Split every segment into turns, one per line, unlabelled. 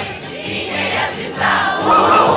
Chinês, chinês,
está. Uhul!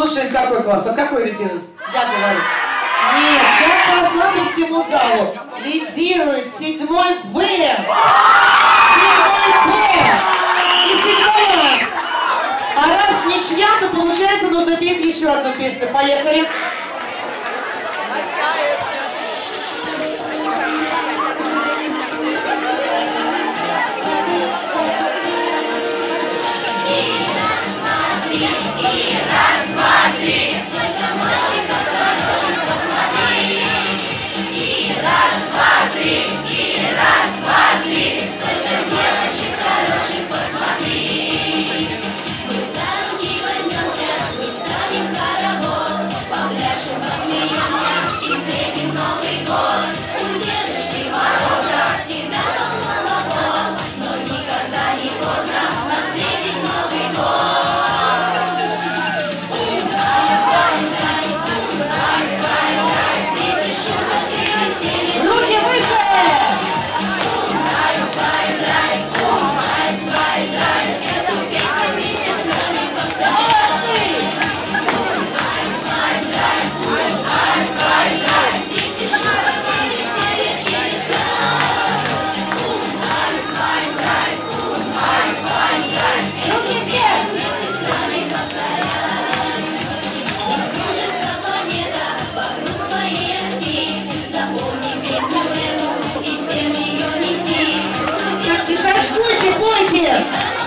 Слушай, какой класс. А какой лидирует? Я говорю. Нет, я пошла по всему залу. Лидирует седьмой В. Седьмой Б. И седьмой С. А раз ничья, то получается нужно петь еще одну песню. Поехали. Yeah.